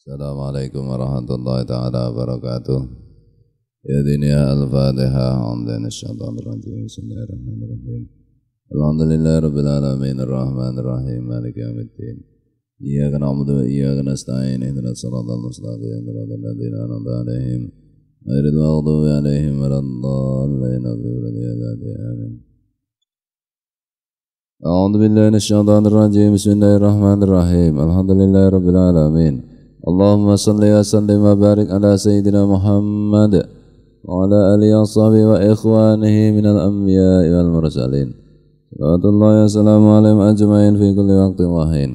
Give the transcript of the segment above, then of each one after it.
السلام عليكم ورحمة الله تعالى وبركاته. يا دنيا الفاتحة. عند الشيطان الرجيم. بسم الله الرحمن الرحيم. الحمد لله رب العالمين. الرحمن الرحيم. مالك يوم الدين. إياك نعبد وإياك نستعين. اهدنا الصراط المستقيم. صراط الذين أنعمت عليهم غير المغضوب عليهم ولا الضالين آمين. أعوذ بالله من الشيطان الرجيم. بسم الله الرحمن الرحيم. الحمد لله رب العالمين. اللهم صل وسلم وبارك على سيدنا محمد وعلى آله وصحبه وإخوانه من الأنبياء والمرسلين. صلوات الله وسلامه عليهم أجمعين في كل وقت وحين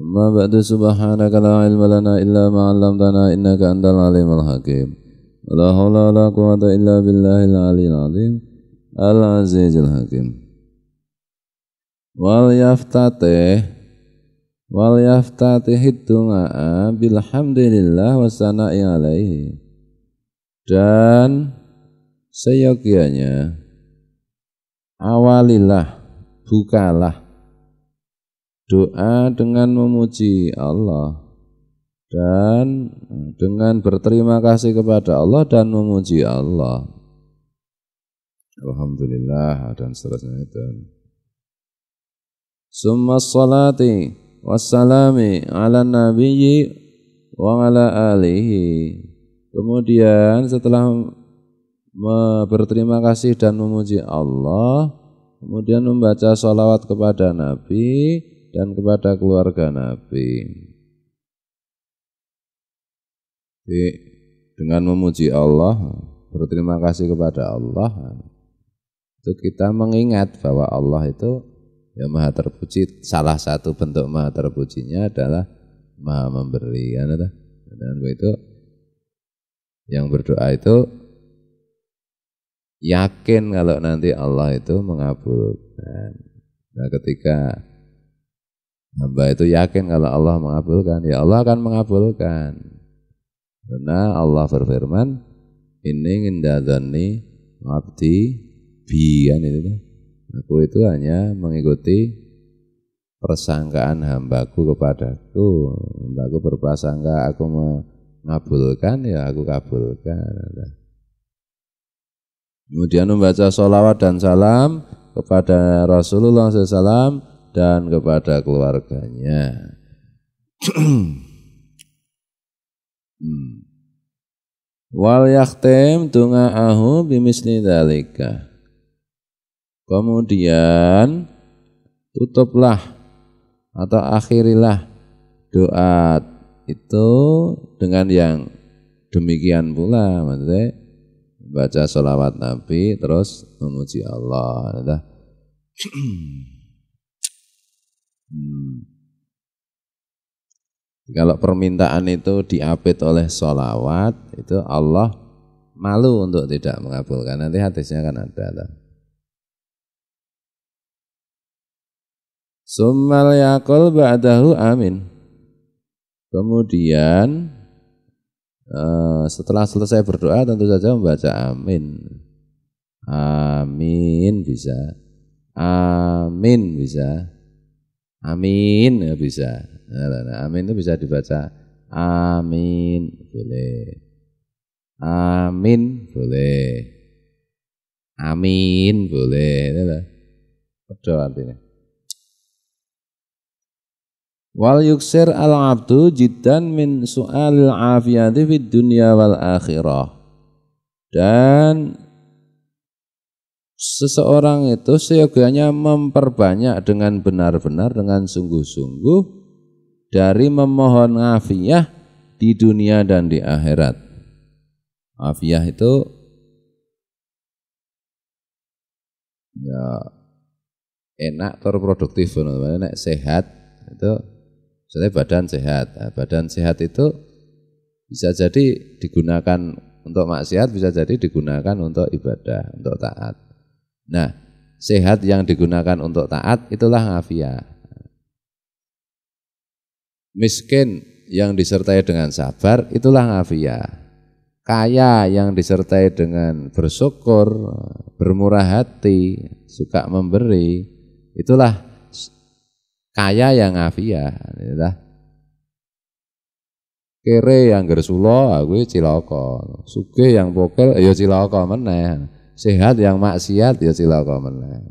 أما بعد سبحانك لا علم لنا إلا ما علمتنا إنك أنت العليم الحكيم. ولا حول ولا قوة إلا بالله العلي العظيم العزيز الحكيم. وليفتتح wal yaftatihid dunga'a bilhamdulillah wasana'i alaihi. Dan seyogianya awalilah bukalah doa dengan memuji Allah dan dengan berterima kasih kepada Allah dan memuji Allah. Alhamdulillah dan seterusnya itu. Summa salati wassalami ala nabiyyi wa ala alihi. Kemudian setelah berterima kasih dan memuji Allah, kemudian membaca salawat kepada Nabi dan kepada keluarga Nabi. Jadi, dengan memuji Allah, berterima kasih kepada Allah, itu kita mengingat bahwa Allah itu Ya maha terpuji, salah satu bentuk maha terpujinya adalah maha memberi. Kan, dan itu yang berdoa itu yakin kalau nanti Allah itu mengabulkan. Nah ketika hamba itu yakin kalau Allah mengabulkan, ya Allah akan mengabulkan. Karena Allah berfirman, ini ngindadani abdi bi kan itu Aku itu hanya mengikuti persangkaan hambaku kepadaku. Hambaku berprasangka aku mengabulkan, ya aku kabulkan. Kemudian membaca sholawat dan salam kepada Rasulullah SAW dan kepada keluarganya. hmm. Wal yakhtim tunga'ahu bimisli dalika. Kemudian tutuplah atau akhirilah doa itu dengan yang demikian pula maksudnya baca sholawat Nabi terus memuji Allah hmm. kalau permintaan itu diapit oleh sholawat itu Allah malu untuk tidak mengabulkan. Nanti hadisnya kan ada Summal yakul ba'dahu amin. Kemudian uh, setelah selesai berdoa tentu saja membaca amin. Amin bisa. Amin bisa. Amin ya bisa. Nah, amin itu bisa dibaca. Amin boleh. Amin boleh. Amin boleh. Itu Berdoa artinya. Wal yuksir al abdu jiddan min su'alil afiyati fid dunya wal akhirah. Dan seseorang itu seyogianya memperbanyak dengan benar-benar dengan sungguh-sungguh dari memohon afiyah di dunia dan di akhirat. Afiyah itu ya enak terproduktif, enak sehat itu Misalnya badan sehat. Nah, badan sehat itu bisa jadi digunakan untuk maksiat, bisa jadi digunakan untuk ibadah, untuk taat. Nah, sehat yang digunakan untuk taat itulah ngafiah. Miskin yang disertai dengan sabar itulah ngafiah. Kaya yang disertai dengan bersyukur, bermurah hati, suka memberi, itulah kaya yang afiyah inilah Kere yang gersula aku cilaka. Sugih yang pokel ya cilaka meneh. Sehat yang maksiat ya cilaka meneh.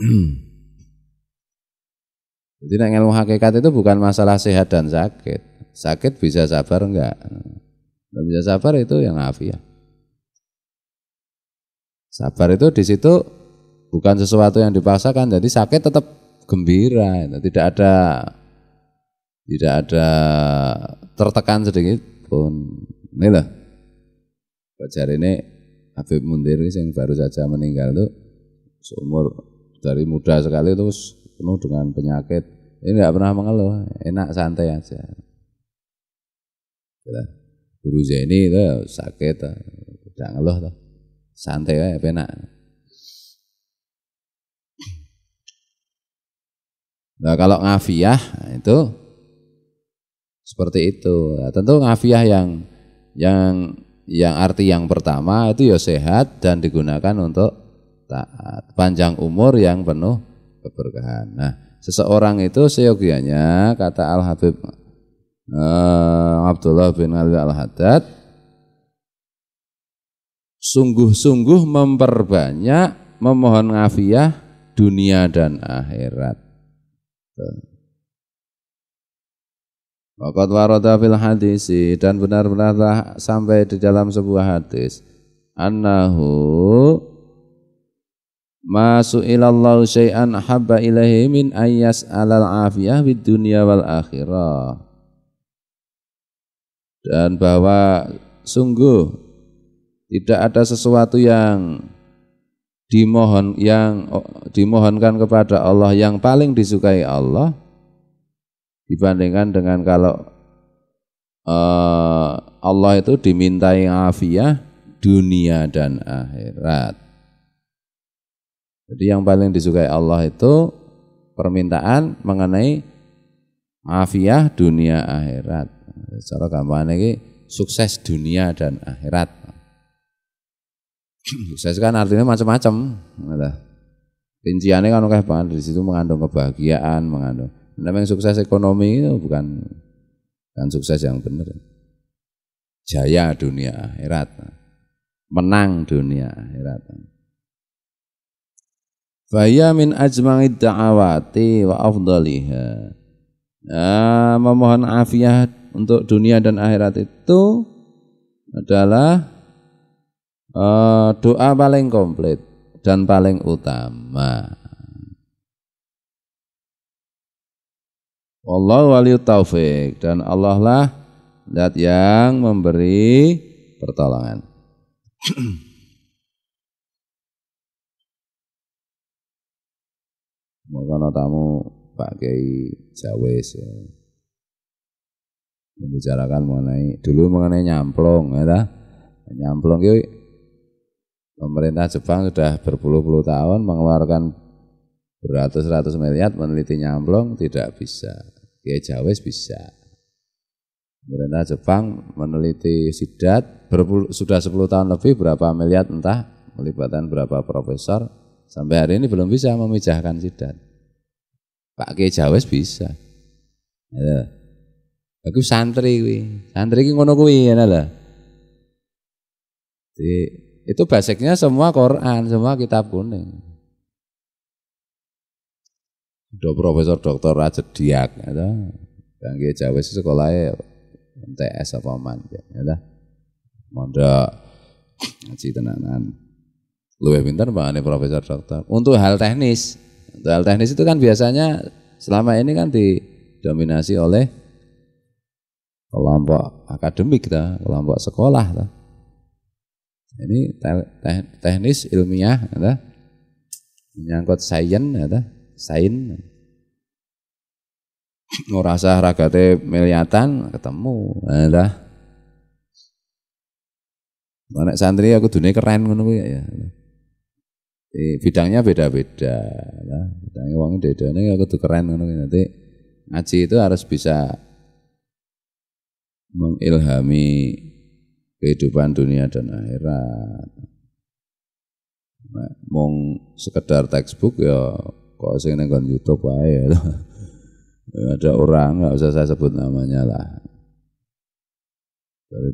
Jadi nek ilmu hakikat itu bukan masalah sehat dan sakit. Sakit bisa sabar enggak? Tidak bisa sabar itu yang afiah. Sabar itu di situ bukan sesuatu yang dipaksakan. Jadi sakit tetap gembira, tidak ada tidak ada tertekan sedikit pun. Ini lah. Bajar ini Habib Mundir yang baru saja meninggal itu seumur dari muda sekali itu penuh dengan penyakit. Ini tidak pernah mengeluh, enak santai aja. Guru Zaini itu sakit, tidak ngeluh tuh. Santai ya, enak. Nah kalau ngafiah itu seperti itu. Nah, tentu ngafiah yang yang yang arti yang pertama itu ya sehat dan digunakan untuk taat. Panjang umur yang penuh keberkahan. Nah, seseorang itu seyogianya kata Al Habib uh, Abdullah bin Ali Al Haddad sungguh-sungguh memperbanyak memohon ngafiah dunia dan akhirat. Waqat warada fil hadisi dan benar-benarlah sampai di dalam sebuah hadis annahu Masu ilallahu syai'an habba ilahi min ayyas alal afiyah di dunia wal akhirah. Dan bahwa sungguh tidak ada sesuatu yang dimohon yang dimohonkan kepada Allah yang paling disukai Allah dibandingkan dengan kalau uh, Allah itu dimintai afiah dunia dan akhirat. Jadi yang paling disukai Allah itu permintaan mengenai afiah dunia akhirat. Secara gampang ini sukses dunia dan akhirat. Sukses kan artinya macam-macam. Rinciannya kan oke banget di situ mengandung kebahagiaan, mengandung Namanya sukses ekonomi itu bukan kan sukses yang benar. Jaya dunia akhirat. Menang dunia akhirat. Faya min ajma'id da'awati wa afdaliha. Nah, memohon afiat untuk dunia dan akhirat itu adalah uh, doa paling komplit dan paling utama. Allah wali taufik dan Allah lah zat yang memberi pertolongan. Maka tamu Pak Kiai Jawes ya. membicarakan mengenai dulu mengenai nyamplong ya nyamplong itu pemerintah Jepang sudah berpuluh-puluh tahun mengeluarkan beratus-ratus miliar meneliti nyamplong tidak bisa Kiai Jawes bisa. Pemerintah Jepang meneliti sidat berpuluh, sudah 10 tahun lebih berapa miliar entah melibatkan berapa profesor sampai hari ini belum bisa memijahkan sidat. Pak Kiai Jawes bisa. Ya. Aku santri kuwi. Santri ki ngono kuwi ya lah. Itu basicnya semua Quran, semua kitab kuning. Udah profesor doktor aja diak ya Kangge Jawa sekolahnya MTS apa man ya ta. Mondok ngaji tenanan. Pintar bangane profesor doktor. Untuk hal teknis, untuk hal teknis itu kan biasanya selama ini kan didominasi oleh kelompok akademik ta, kelompok sekolah ta. Ini teknis ilmiah ya menyangkut sains ya sain ngerasa ragate meliatan ketemu nah Nek santri aku dunia keren ngono ya. Di bidangnya beda-beda. Nah, bidangnya wong dedone aku tuh keren ngono nanti ngaji itu harus bisa mengilhami kehidupan dunia dan akhirat. Mong sekedar textbook ya kok sing nang YouTube wae ya. Ada orang, nggak usah saya sebut namanya lah. Dari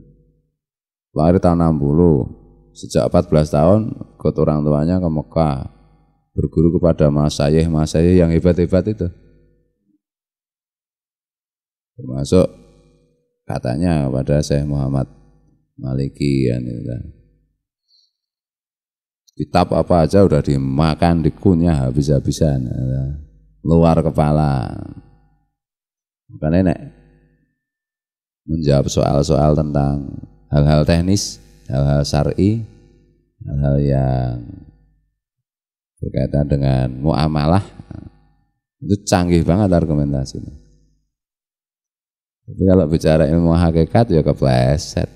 lahir tahun 60, sejak 14 tahun ikut orang tuanya ke Mekah berguru kepada Mas Sayeh, Mas Sayeh yang hebat-hebat itu. Termasuk katanya kepada Syekh Muhammad Maliki ya, Kitab apa aja udah dimakan, dikunyah habis-habisan. Luar kepala. Makanya nek menjawab soal-soal tentang hal-hal teknis, hal-hal syar'i, hal-hal yang berkaitan dengan muamalah itu canggih banget argumentasinya. Tapi kalau bicara ilmu hakikat ya kepleset.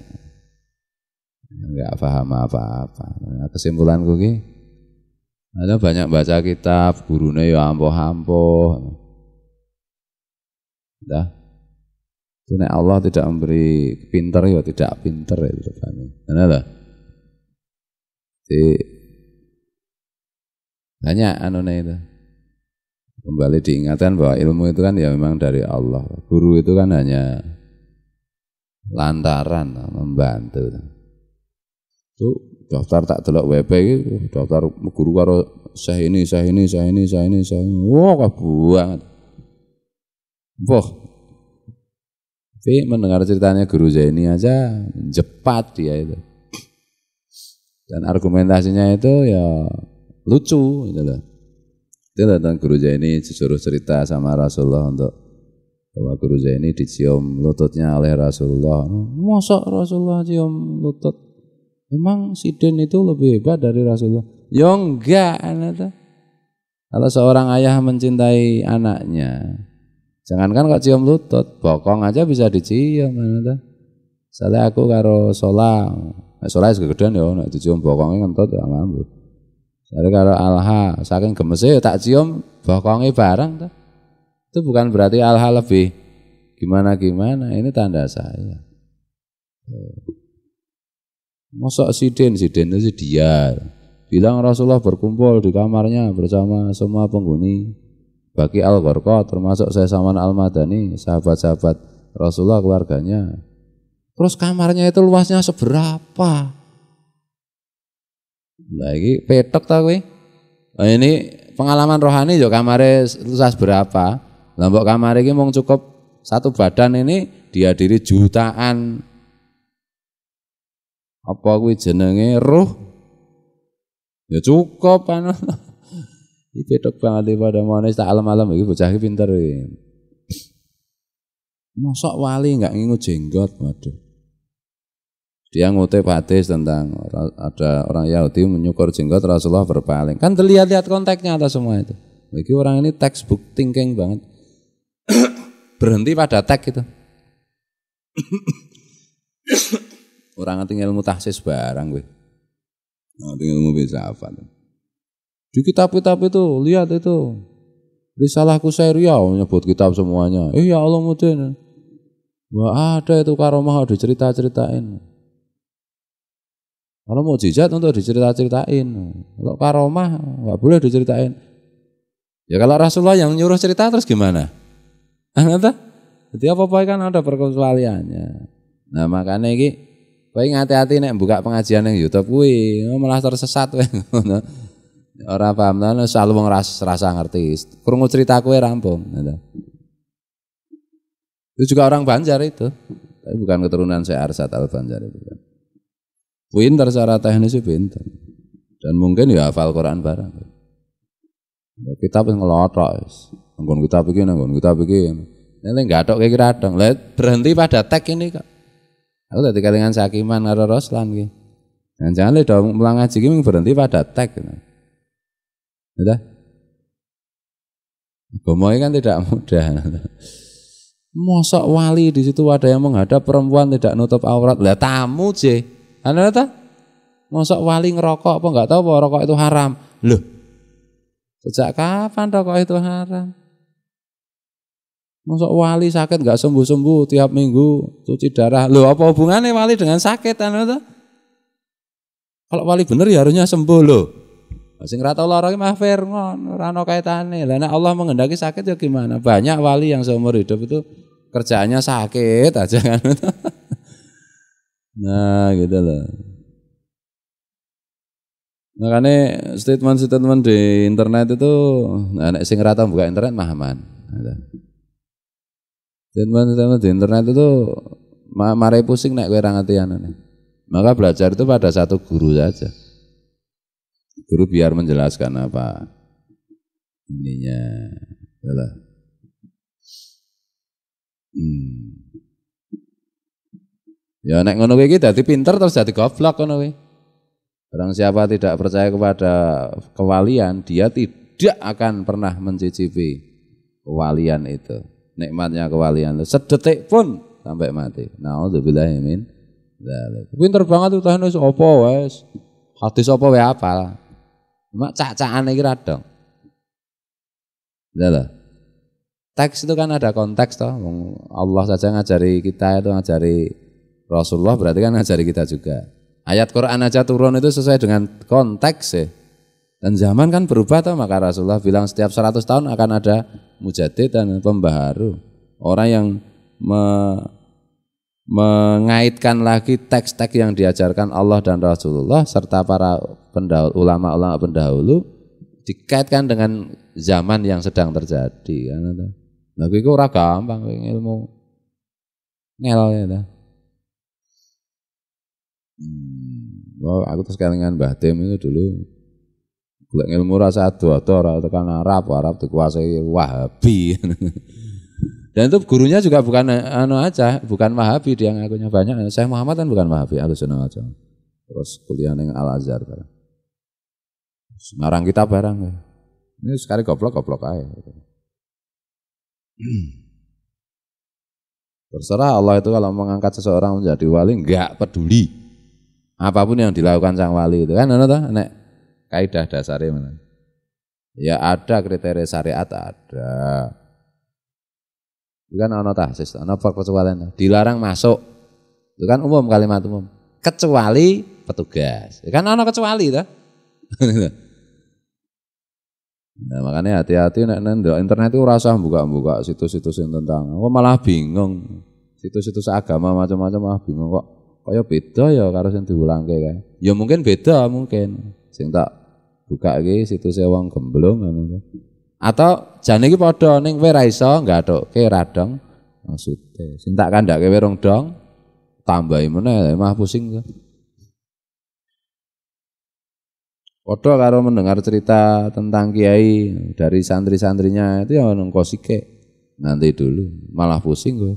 Enggak paham apa-apa. Nah, kesimpulanku ki ada banyak baca kitab, gurunya ya ampuh-ampuh. Dah. Itu Allah tidak memberi pinter ya tidak pinter ya itu kami. Kenapa? Di banyak anu itu. Kembali diingatkan bahwa ilmu itu kan ya memang dari Allah. Guru itu kan hanya lantaran membantu. Itu daftar tak delok WP itu daftar guru karo saya ini, saya ini, saya ini, saya ini, saya ini. Wah, kebuang. Wah. Tapi mendengar ceritanya guru Zaini aja jepat dia itu. Dan argumentasinya itu ya lucu gitu loh. Dia datang guru Zaini disuruh cerita sama Rasulullah untuk bahwa guru Zaini dicium lututnya oleh Rasulullah. Masa Rasulullah cium lutut? Emang Siden itu lebih hebat dari Rasulullah? Ya enggak, anak Kalau seorang ayah mencintai anaknya, jangankan kok cium lutut, bokong aja bisa dicium, anak Soalnya aku karo sholah, nah, sholah segedean ya, nek dicium bokongnya ngentut ya ngambut. Jadi kalau alha saking gemesnya ya tak cium bokongnya barang tuh. Itu bukan berarti alha lebih gimana gimana. Ini tanda saya. Masa siden siden itu dia bilang Rasulullah berkumpul di kamarnya bersama semua penghuni bagi al termasuk saya sama al madani sahabat-sahabat Rasulullah keluarganya. Terus kamarnya itu luasnya seberapa? Lagi petok ta kowe? Nah, ini pengalaman rohani yo kamare luas berapa? Lah mbok kamare mung cukup satu badan ini dihadiri jutaan apa kuwi jenenge roh? Ya cukup anu. Iki petok banget pada mana tak alam-alam iki bocah iki pinter iki. Mosok wali enggak ngingu jenggot, waduh. Dia ngutip hadis tentang ada orang Yahudi menyukur jenggot Rasulullah berpaling. Kan terlihat-lihat konteksnya atas semua itu. Bagi orang ini textbook thinking banget. Berhenti pada teks itu. Orang ngerti ilmu tahsis barang gue. Ngerti ilmu apa Di kitab-kitab itu, lihat itu. Risalah Kusairiyah menyebut kitab semuanya. Eh ya Allah mudin. Wah ada itu karomah dicerita-ceritain. Kalau mau jizat untuk dicerita-ceritain. Kalau karomah nggak boleh diceritain. Ya kalau Rasulullah yang nyuruh cerita terus gimana? Anda? Jadi apa-apa kan ada perkecualiannya. Nah makanya ini Baik hati-hati nek buka pengajian yang YouTube kuwi malah tersesat kowe ngono. Ora paham lan selalu wong rasa ngerti. Krungu cerita kowe rampung. Itu juga orang Banjar itu. Tapi bukan keturunan saya Arsat Al Banjar itu kan. Pinter secara teknis itu pinter. Dan mungkin ya hafal Quran barang. Ya, kita pun ngelotok. Nanggon kita bikin, nanggon kita bikin. Ini enggak ada kayak kira dong. Lihat berhenti pada tag ini kak. Aku tadi kalingan sakiman karo Roslan gitu. Dan jangan lihat dong mulang ngaji ini berhenti pada tag. Gitu. Udah. Gomoy kan tidak mudah. Mosok wali di situ ada yang menghadap perempuan tidak nutup aurat. Lah tamu je. Anda tahu? Mosok wali ngerokok apa enggak tahu bahwa rokok itu haram? Loh. Sejak kapan rokok itu haram? Mosok wali sakit enggak sembuh-sembuh tiap minggu cuci darah. Loh, apa hubungannya wali dengan sakit tahu? Kalau wali benar ya harusnya sembuh loh. Sing ora tau lara ki mahfir ngono, ora kaitane. Lah nek Allah menghendaki sakit ya gimana? Banyak wali yang seumur hidup itu kerjaannya sakit aja kan. nah, gitu loh. Makanya statement-statement di internet itu nah, nek sing rata buka internet mah aman. Statement-statement di internet itu mare pusing nek kowe ngerti Maka belajar itu pada satu guru saja. Guru biar menjelaskan apa ininya. Yalah. Hmm. Ya nek ngono kuwi dadi pinter terus dadi goblok ngono. Orang siapa tidak percaya kepada kewalian, dia tidak akan pernah mencicipi kewalian itu. Nikmatnya kewalian itu sedetik pun sampai mati. Nauzubillah min dzalik. Pinter banget tuh wis apa wes. Hadis apa wae apal. Mak cak-cakane iki radong. Lha Teks itu kan ada konteks toh. Allah saja ngajari kita itu ngajari Rasulullah berarti kan ngajari kita juga. Ayat Quran aja turun itu sesuai dengan konteks ya. Dan zaman kan berubah toh maka Rasulullah bilang setiap 100 tahun akan ada mujadid dan pembaharu. Orang yang me, mengaitkan lagi teks-teks yang diajarkan Allah dan Rasulullah serta para pendahulu, ulama-ulama pendahulu dikaitkan dengan zaman yang sedang terjadi kan Nah, itu ora gampang ilmu ngel ya Hmm. Oh, aku terus kelingan Mbah Tim itu dulu golek ilmu rasa ado atau ora tekan Arab, Arab dikuasai Wahabi. Dan itu gurunya juga bukan anu aja, bukan Wahabi dia ngakunya banyak. Saya Muhammad kan bukan Wahabi, Ahlussunnah aja. Terus kuliah ning Al Azhar barang. Semarang kita barang. Ini sekali goblok-goblok aja. Terserah Allah itu kalau mengangkat seseorang menjadi wali enggak peduli. Apa pun yang dilakukan sang wali itu kan ana nek kaidah dasarnya mana? Ya ada kriteria syariat ada. Itu kan ana tahsis, ana perkecualian. Dilarang masuk. Itu kan umum kalimat umum. Kecuali petugas. Ya kan ana kecuali ta? Nah, makanya hati-hati nek internet itu rasa buka-buka situs-situs yang tentang. Aku malah bingung. Situs-situs agama macam-macam malah bingung kok. Kaya beda ya karo sing diulangke kae. Ya mungkin beda mungkin. Sing tak buka iki situs wong gemblong ngono. Atau jane iki padha ning kowe ra iso nggathuke radong maksude. Sing tak kandhake werong dong tambahi meneh mah pusing. Padha karo mendengar cerita tentang kiai dari santri-santrinya itu ya nengko sike. Nanti dulu, malah pusing gue.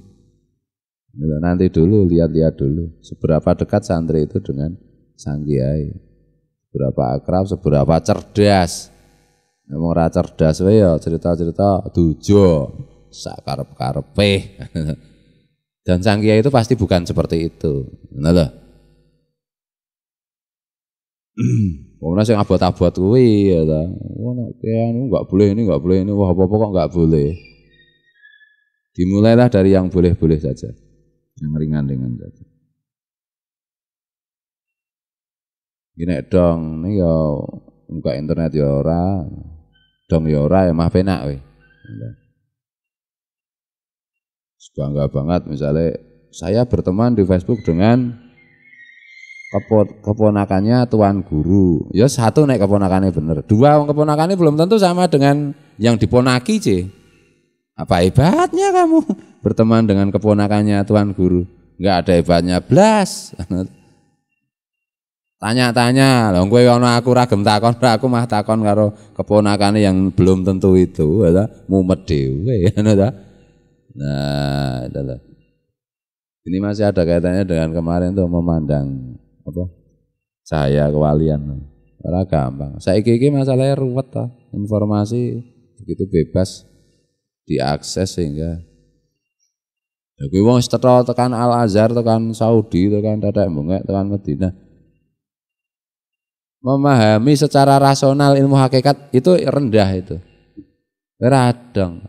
Nanti dulu, lihat-lihat dulu. Seberapa dekat santri itu dengan sang kiai. Seberapa akrab, seberapa cerdas. Memang ora cerdas wae ya cerita-cerita dujo sakarep-karepe. Dan sang kiai itu pasti bukan seperti itu. Nah, Pokoknya sing abot-abot kuwi ya ta. Wah nek anu enggak boleh ini enggak boleh ini wah apa-apa kok enggak boleh. Dimulailah dari yang boleh-boleh saja. Yang ringan-ringan saja. Ini dong, ini ya buka internet ya ora, dong ya ora ya mah penak we. Bangga banget misalnya saya berteman di Facebook dengan keponakannya tuan guru. Ya satu naik keponakannya bener. Dua keponakannya belum tentu sama dengan yang diponaki c. Apa hebatnya kamu berteman dengan keponakannya tuan guru? Enggak ada hebatnya blas. Tanya-tanya, lho kowe ana aku ragem takon, aku mah takon karo keponakane yang belum tentu itu, ya mumet dhewe, ngono ta. Nah, itulah. Ini masih ada kaitannya dengan kemarin tuh memandang apa cahaya kewalian ora gampang saiki iki masalahnya ruwet ta informasi begitu bebas diakses sehingga Ya kuwi wong tekan Al Azhar, tekan Saudi, tekan Dadak Bengek, tekan Medina. Memahami secara rasional ilmu hakikat itu rendah itu. Radang.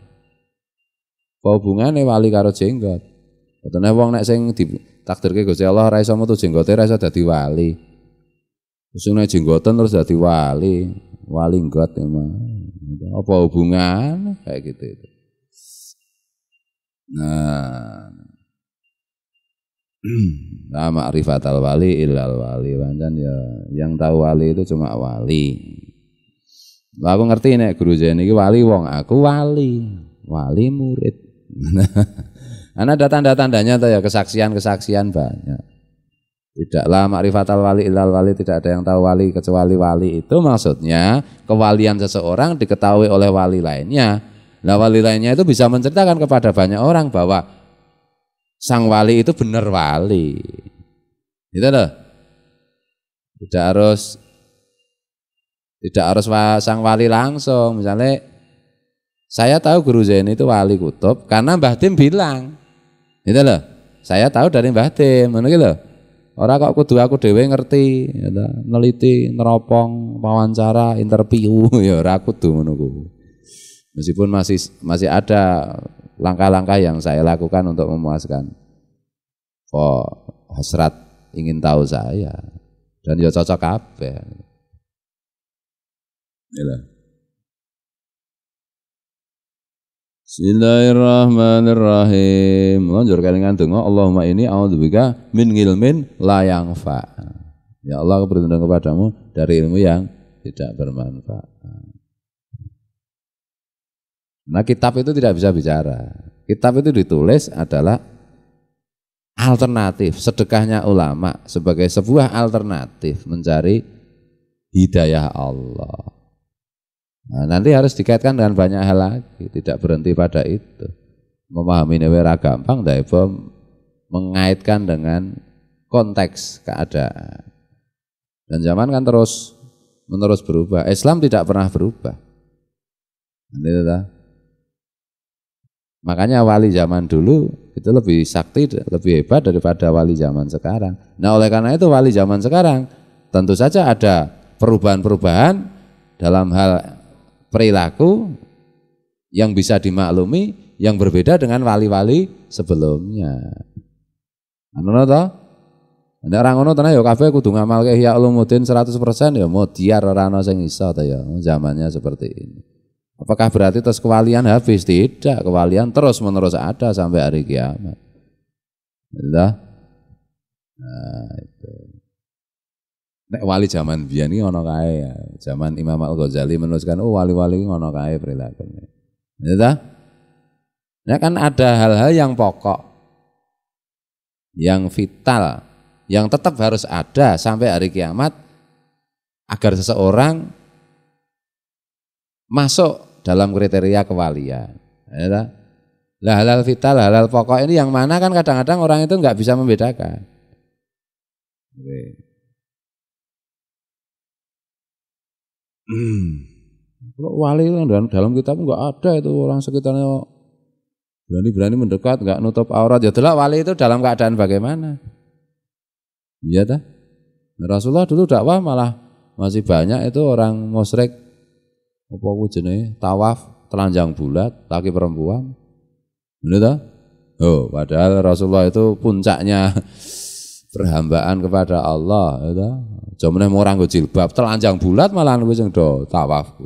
Apa hubungannya wali karo jenggot? Betulnya wong nek sing takdirke Gusti Allah ra iso metu jenggote ra iso dadi wali. Sing jenggoten terus jadi wali, wali nggot emang. Apa hubungan kayak gitu itu. Nah, Nah, ma'rifat al wali illal wali pancen ya yang tahu wali itu cuma wali. Lah aku ngerti nek guru Zen iki wali wong, aku wali. Wali murid. Karena ada tanda-tandanya tuh ya kesaksian-kesaksian banyak. Tidaklah al wali illal wali tidak ada yang tahu wali kecuali wali itu maksudnya kewalian seseorang diketahui oleh wali lainnya. Nah wali lainnya itu bisa menceritakan kepada banyak orang bahwa sang wali itu benar wali. Gitu loh. Tidak harus tidak harus sang wali langsung. Misalnya saya tahu Guru Zain itu wali kutub karena Mbah Tim bilang. Gitu loh. Saya tahu dari Mbah Tim, mana gitu. Orang kok kudu aku dewe ngerti, ya neliti, neropong, wawancara, interview, ya ora kudu ngono Meskipun masih masih ada langkah-langkah yang saya lakukan untuk memuaskan oh, hasrat ingin tahu saya dan ya cocok kabeh. Inilah. Bismillahirrahmanirrahim. Lanjur kalian donga Allahumma ini a'udzubika min ilmin la fa. Ya Allah aku berlindung kepadamu dari ilmu yang tidak bermanfaat. Nah kitab itu tidak bisa bicara. Kitab itu ditulis adalah alternatif sedekahnya ulama sebagai sebuah alternatif mencari hidayah Allah. Nah, nanti harus dikaitkan dengan banyak hal lagi, tidak berhenti pada itu. Memahami newera gampang, daifo mengaitkan dengan konteks keadaan. Dan zaman kan terus menerus berubah. Islam tidak pernah berubah. Ini Makanya wali zaman dulu itu lebih sakti, lebih hebat daripada wali zaman sekarang. Nah oleh karena itu wali zaman sekarang tentu saja ada perubahan-perubahan dalam hal perilaku yang bisa dimaklumi yang berbeda dengan wali-wali sebelumnya. Anu to? Nek orang ngono tenan ya kabeh kudu ngamalke Ihya Ulumuddin 100% ya mau diar ora ana sing iso ta ya zamannya seperti ini. Apakah berarti terus kewalian habis? Tidak, kewalian terus menerus ada sampai hari kiamat. Nah, nah itu. Nek wali zaman biyen iki ana kae ya. Zaman Imam Al-Ghazali menuliskan oh wali-wali ngono kae perilakunya. Ya ta? Ya kan ada hal-hal yang pokok yang vital yang tetap harus ada sampai hari kiamat agar seseorang masuk dalam kriteria kewalian. Ya, lah halal vital, halal pokok ini yang mana kan kadang-kadang orang itu nggak bisa membedakan. Oke. Hmm. Kalau wali dalam, dalam kitab nggak ada itu orang sekitarnya berani-berani mendekat, nggak nutup aurat. Ya itulah wali itu dalam keadaan bagaimana? Iya dah. Rasulullah dulu dakwah malah masih banyak itu orang musyrik apa jenenge? Tawaf telanjang bulat laki perempuan. Bener ta? Oh padahal Rasulullah itu puncaknya perhambaan kepada Allah ya Jamane orang nggo jilbab telanjang bulat malah kuwi sing do tawaf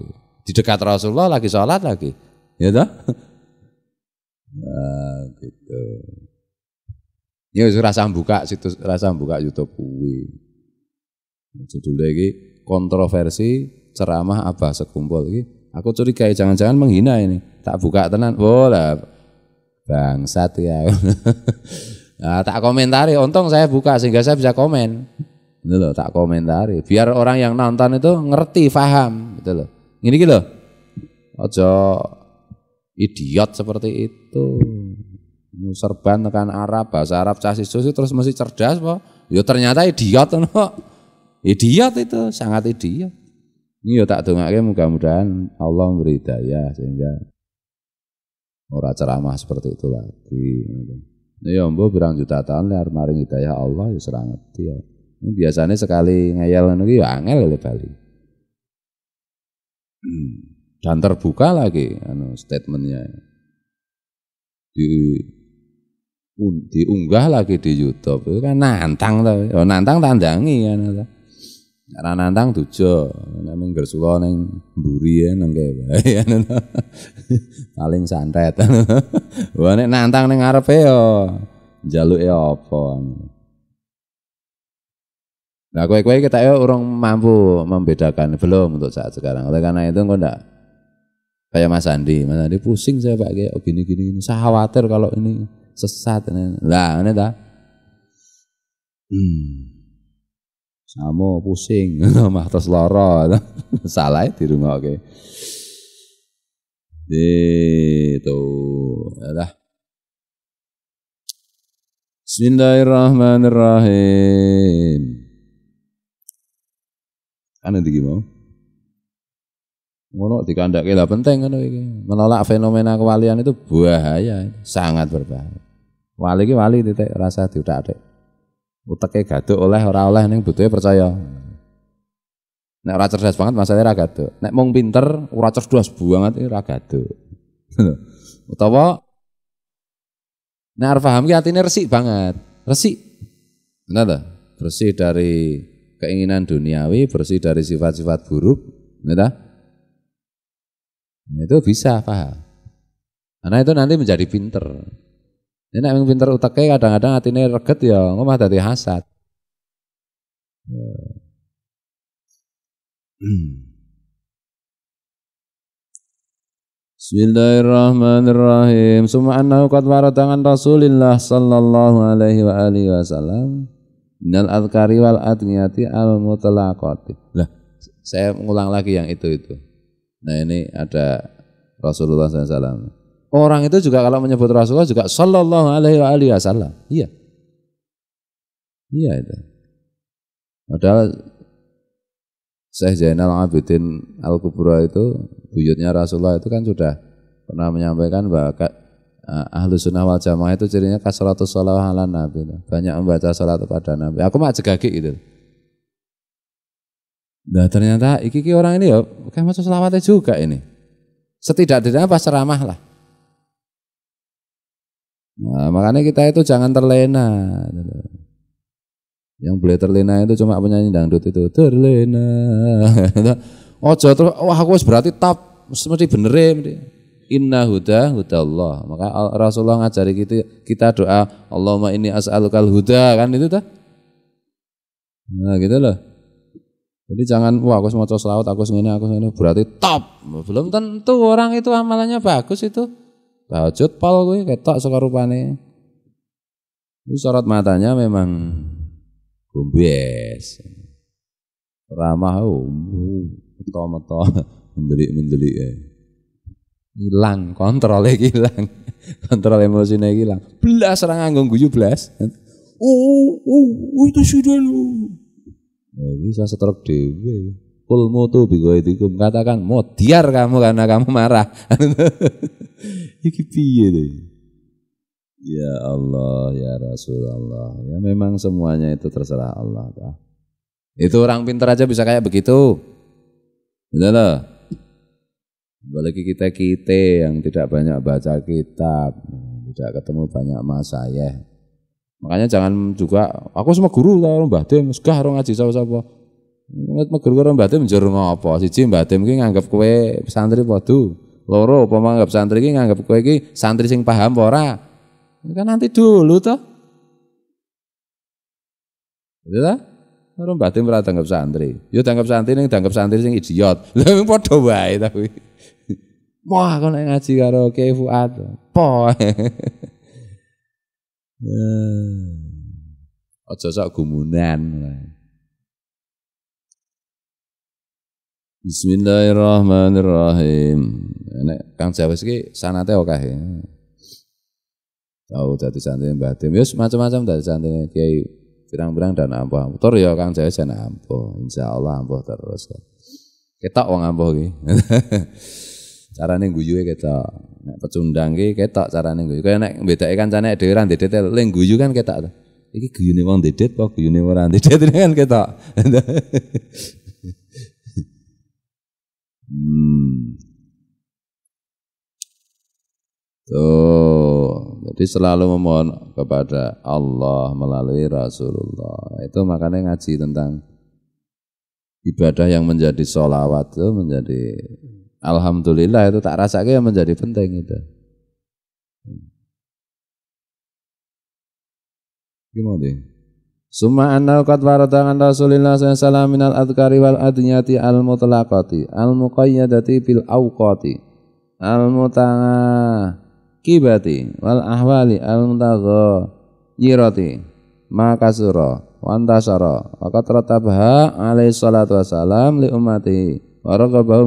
di dekat Rasulullah lagi sholat lagi ya ta? Nah gitu. Ya rasa buka situs rasa buka YouTube kuwi. Judulnya iki kontroversi ceramah apa sekumpul. Ini aku curiga jangan-jangan menghina ini. Tak buka tenan. Oh bangsat ya. Nah, tak komentari. Untung saya buka sehingga saya bisa komen. Itu loh tak komentari. Biar orang yang nonton itu ngerti paham. Gitu loh. Ini gitu loh. Ojo idiot seperti itu. Serban tekan Arab bahasa Arab casis susi terus mesti cerdas yo ya ternyata idiot no. idiot itu sangat idiot ini ya tak dongake mudah-mudahan Allah memberi daya sehingga ora ceramah seperti itu lagi. Ya mbok berang juta tahun liar maring hidayah Allah ya serang ngerti ya. Ini biasanya sekali ngeyel ngono ya angel le Bali. Dan terbuka lagi anu statementnya. Di diunggah lagi di YouTube itu kan nantang tuh, ya nantang tandangi kan. Ora nantang tujo, nek mingger sula ning mburi ya nang. Paling santet. Wah nek nantang ning ngarepe yo njaluke apa. Nah, kue-kue kita ya orang mampu membedakan belum untuk saat sekarang. Oleh karena itu enggak kayak Mas Andi. Mas Andi pusing saya Pak kayak oh, gini gini gini. Saya khawatir kalau ini sesat. Lah, ini dah. Hmm. Samo pusing, mah terus lara. Salah di rumah oke. Itu dah. Bismillahirrahmanirrahim. Kan iki mau. Ngono dikandake lah penting ngono iki. Menolak fenomena kewalian itu bahaya, sangat berbahaya. Wali iki wali titik rasa diutak-atik. Uteke gaduk oleh ora oleh ning butuhe percaya. Nek ora cerdas banget masalahnya ora gaduk. Nek mung pinter ora cerdas banget ora gaduk. Utawa nek arep paham ki atine resik banget. Resik. Benar Bersih dari keinginan duniawi, bersih dari sifat-sifat buruk, benar Itu bisa paham. Karena itu nanti menjadi pinter. Ini nek pinter uteke kadang-kadang atine reget ya ngomah dadi hasad. Bismillahirrahmanirrahim. Suma annahu qad waradangan Rasulillah sallallahu alaihi wa alihi wasallam minal adhkari wal adniyati al mutlaqati. Lah, saya mengulang lagi yang itu itu. Nah, ini ada Rasulullah SAW. Orang itu juga kalau menyebut Rasulullah juga sallallahu alaihi wasallam. Iya. Iya itu. Padahal Syekh Zainal Abidin Al-Kubra itu buyutnya Rasulullah itu kan sudah pernah menyampaikan bahwa eh, ahlu sunnah wal jamaah itu cirinya kasratus sholawah ala nabi banyak membaca salat kepada nabi aku mah jegagi gitu nah ternyata iki, iki orang ini ya kayak masuk selawatnya juga ini setidak-tidaknya pas ceramah lah Nah, makanya kita itu jangan terlena. Yang boleh terlena itu cuma penyanyi dangdut itu terlena. Ojo terus wah aku berarti top mesti bener Inna huda huda Allah. Maka Rasulullah ngajari kita kita doa Allahumma ini as'alukal huda kan itu dah. Nah gitu loh. Jadi jangan wah aku mau selawat aku ini aku ini berarti top. Belum tentu orang itu amalannya bagus itu. Tahajud pol gue ketok sekarupane. Ini sorot matanya memang gombes. Ramah oh, meto-meto mendelik-mendelik ya. Hilang, kontrolnya hilang. Kontrol emosinya hilang. Belas orang nganggung guyu belas. Oh, oh, oh itu sudah lu. Ya, bisa setruk dewe. Kul mutu bigoitikum katakan modiar kamu karena kamu marah. Iki piye deh? Ya Allah, ya Rasulullah. Ya memang semuanya itu terserah Allah. Kah? Itu orang pintar aja bisa kayak begitu. Betul loh. Apalagi kita kita yang tidak banyak baca kitab, tidak ketemu banyak masayah. Makanya jangan juga aku semua guru tahu Mbah Dem, segah ngaji sapa-sapa. Nget megur karo Mbah Dem njur ngopo? Siji Mbah Dem ki nganggep kowe santri padha. Loro apa nganggap santri iki nganggap kowe iki santri sing paham apa ora? Kan nanti dulu toh. Gitu ta? Ora batin ora tanggap santri. Yo tanggap santri ning tanggap santri sing idiot. Lha padha wae tapi. Wah, kok nek ngaji karo Kiai Fuad. Po. Aja sok gumunan. Bismillahirrahmanirrahim. Nek Kang Jawa iki sanate akeh. Tahu dadi santri Mbah Tim. Wis macam-macam dadi santri Kiai pirang-pirang dan ampuh. Tur ya Kang Jawa jan ampuh. Insyaallah ampuh terus. Ketok wong ampuh iki. carane guyuhe ketok. Nek pecundang iki ketok carane guyu. Kaya nek bedake kancane dhewe ra ndedet le guyu kan ketok. Iki guyune wong dedet apa guyune ora dedet kan ketok. Hmm. Jadi selalu memohon kepada Allah melalui Rasulullah. Itu makanya ngaji tentang ibadah yang menjadi sholawat itu menjadi alhamdulillah itu tak rasa yang menjadi penting itu. Gimana deh? Summa anna qad warada an Rasulillah sallallahu minal adhkari wal adnyati al mutlaqati al muqayyadati bil awqati al kibati wal ahwali al mutagha yirati ma kasura wa antasara wa qad ratabha alaihi salatu wassalam li ummati wa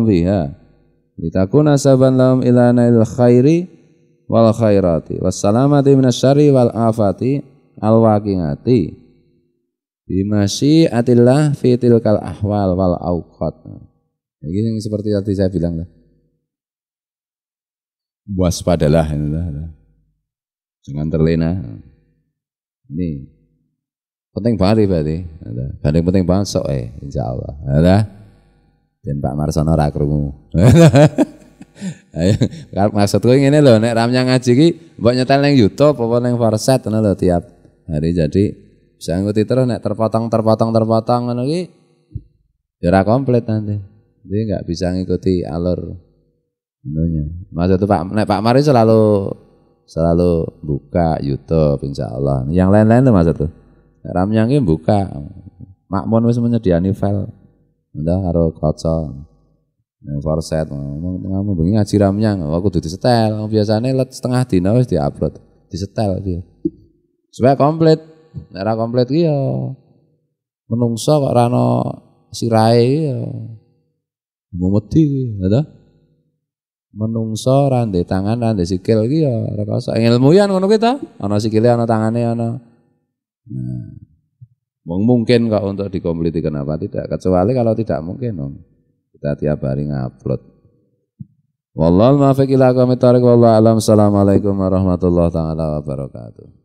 fiha litakuna saban lahum ila nail khairi wal khairati wassalamati minasyari wal afati al waqingati Bimasi atillah fitil kal ahwal wal auqat. Ini yang seperti tadi saya bilang lah. Waspadalah. Jangan terlena. Ini penting banget berarti. Ada. penting banget sok eh insya Allah. Ada. Dan Pak Marsono ra krungu. Ayo, maksudku ini loh, nek ramnya ngaji ki mbok nyetel ning YouTube apa ning Forset ngono lho tiap hari jadi bisa ngikuti terus nek terpotong terpotong terpotong ngono ki ya ora komplit nanti. Jadi nggak bisa ngikuti alur inonya. Maksud Pak nek Pak Mari selalu selalu buka YouTube insya Allah. Yang lain-lain tuh maksud tuh. Ramnya ki buka. Makmun wis menyediani file. Udah karo kaca. Yang forset ngomong bengi ngaji ramnya aku kudu disetel. Biasanya let setengah dina wis diupload, disetel piye. Supaya komplit. Nek ora komplit ki ya menungso kok ora ana sirahe ya memedi ki, ya Menungso ra tangan, ra sikil ki ya ora kasa. Ilmuyan ngono kita, ana sikile ana tangane ana. Nah, mungkin kok untuk dikompliti kenapa tidak? Kecuali kalau tidak mungkin dong. Kita tiap hari ngupload. Wallahu muwaffiq ila aqwamit thoriq wallahu alam. Assalamualaikum warahmatullahi taala wabarakatuh.